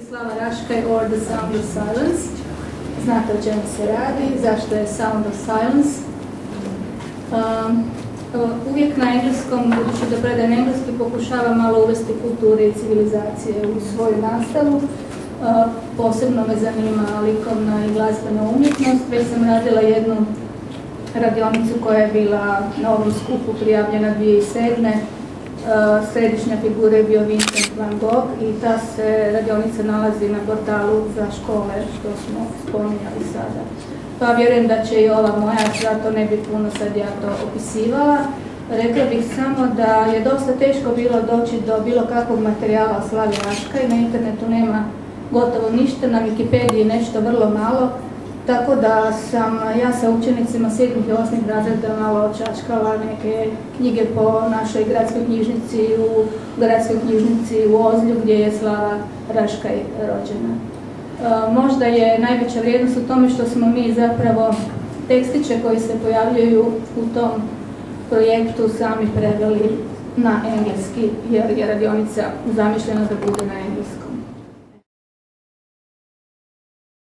Slava Raškaj or The Sound of Silence. Znate o čemu se radi, zašto je Sound of Silence. Um, uvijek na engleskom, budući da predajem engleski, pokušavam malo uvesti kulture i civilizacije u svoju nastavu. Uh, posebno me zanima likovna i glazbena umjetnost. Već sam radila jednu radionicu koja je bila na ovom skupu prijavljena 2007 središnja figura je bio Vincent van Gogh i ta se radionica nalazi na portalu za škole što smo spominjali sada. Pa vjerujem da će i ova moja, zato ne bi puno sad ja to opisivala. Rekla bih samo da je dosta teško bilo doći do bilo kakvog materijala Slavi Raška i na internetu nema gotovo ništa, na Wikipediji nešto vrlo malo, tako da sam ja sa učenicima sedmih i osmih razreda malo očačkala neke knjige po našoj gradskoj knjižnici u gradskoj knjižnici u Ozlju gdje je Slava Raškaj rođena. E, možda je najveća vrijednost u tome što smo mi zapravo tekstiće koji se pojavljuju u tom projektu sami preveli na engleski jer je radionica zamišljena da bude na engleskom.